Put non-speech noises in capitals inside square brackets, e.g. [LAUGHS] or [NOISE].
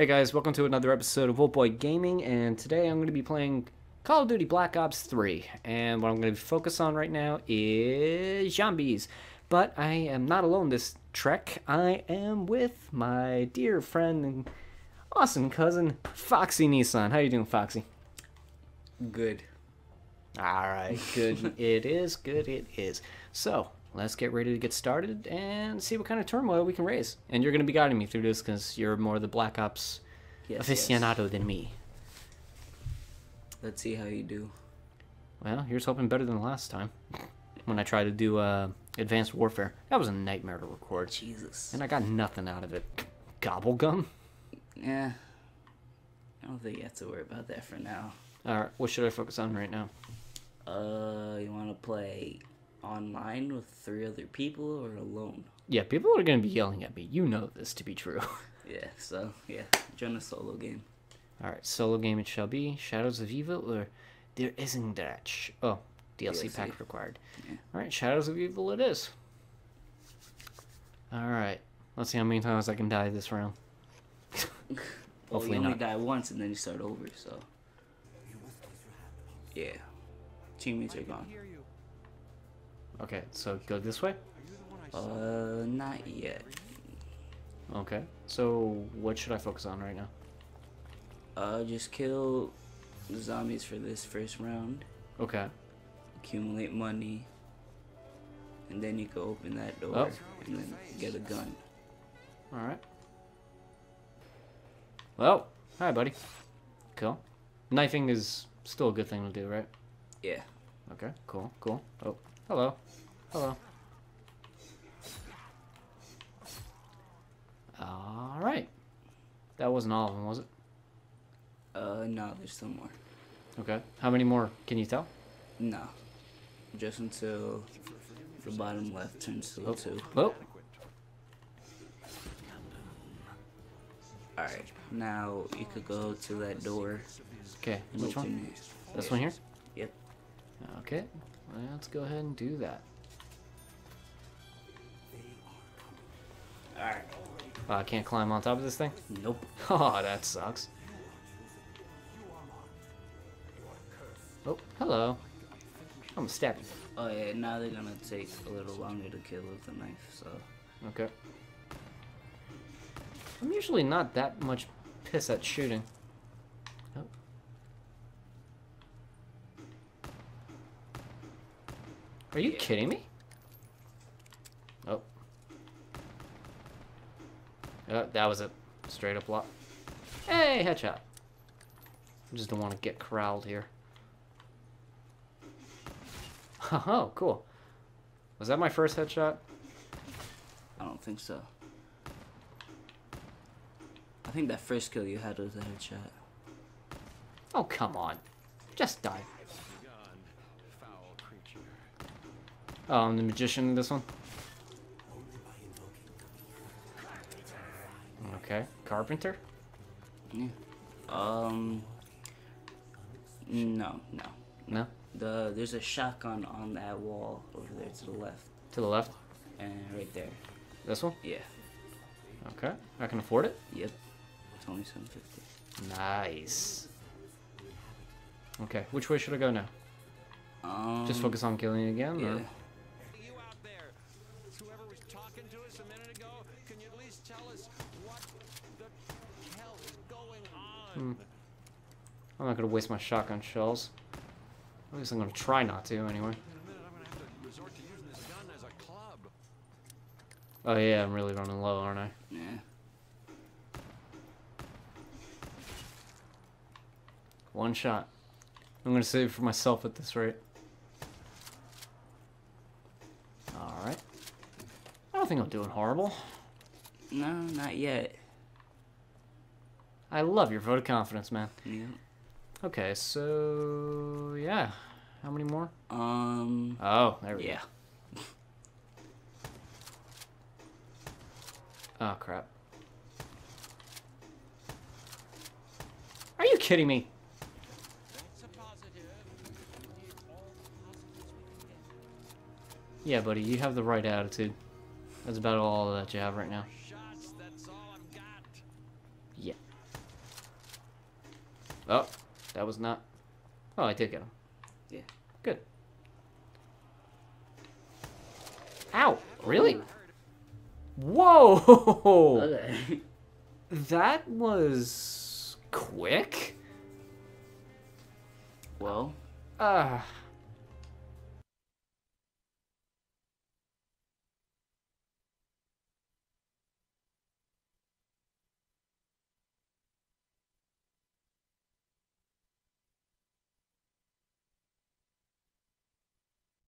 Hey guys, welcome to another episode of Wulfboi Gaming, and today I'm going to be playing Call of Duty Black Ops 3. And what I'm going to focus on right now is zombies. But I am not alone this trek. I am with my dear friend and awesome cousin, Foxy Nissan. How are you doing, Foxy? Good. Alright, good [LAUGHS] it is, good it is. So, let's get ready to get started and see what kind of turmoil we can raise. And you're going to be guiding me through this because you're more of the Black Ops Yes, aficionado than me. Let's see how you do. Well, here's hoping better than the last time. When I tried to do uh, Advanced Warfare. That was a nightmare to record. Jesus. And I got nothing out of it. Gobblegum? Yeah. I don't think you have to worry about that for now. Alright, what should I focus on right now? Uh, you want to play online with three other people or alone? Yeah, people are going to be yelling at me. You know this to be true. [LAUGHS] Yeah, so, yeah. Join a solo game. Alright, solo game it shall be. Shadows of Evil or Der Eisendrache. Oh, DLC, DLC. pack required. Yeah. Alright, Shadows of Evil it is. Alright, let's see how many times I can die this round. [LAUGHS] Well, Hopefully you only not. die once and then you start over, so. Yeah. Teammates are gone. Okay, so go this way? Uh, not yet. Okay, so what should I focus on right now? Uh, just kill the zombies for this first round. Okay. accumulate money, and then you can open that door Oh. and then get a gun. Alright. Well, hi, buddy. Cool. Knifing is still a good thing to do, right? Yeah. Okay, cool, cool. Oh, hello. Hello. Alright. That wasn't all of them, was it? Uh, no, there's still more. Okay. How many more can you tell? No. Just until the bottom left turns to Oh, a two. oh. Alright, now you could go to that door Okay, which one? This one here? Okay, let's go ahead and do that. Alright. Uh, I can't climb on top of this thing? Nope. [LAUGHS] Oh, that sucks. Oh, hello. I'm gonna stab you. Oh yeah, now they're gonna take a little longer to kill with the knife, so. Okay. I'm usually not that much piss at shooting. Are you kidding me? Oh. Oh, that was a straight up lot. Hey, headshot. I just don't want to get corralled here. [LAUGHS] Oh, cool. Was that my first headshot? I don't think so. I think that first kill you had was a headshot. Oh, come on. Just die. I'm the magician in this one? Okay. Carpenter? Yeah. Um. No, no. No? The there's a shotgun on that wall over there to the left To the left? and right there. This one? Yeah. Okay. I can afford it? Yep. It's only seven fifty. Nice. Okay, which way should I go now? Um. Just focus on killing again? Yeah. Or? On? I'm not gonna waste my shotgun shells. At least I'm gonna try not to, anyway. In a minute, I'm gonna have to resort to using this gun as a club. Oh yeah, I'm really running low, aren't I? Yeah. One shot. I'm gonna save for myself at this rate. Alright. I don't think I'm doing horrible. No, not yet. I love your vote of confidence, man. Yeah. Okay, so yeah. How many more? Um. Oh, there we Yeah. go. [LAUGHS] Oh crap. Are you kidding me? That's a positive. Yeah, buddy, you have the right attitude. That's about all that you have right now. Shots, that's all I've got. Yeah. Oh, that was not. Oh, I did get him. Yeah. Good. Ow! Really? Whoa! Okay. [LAUGHS] That was quick. well, Uh,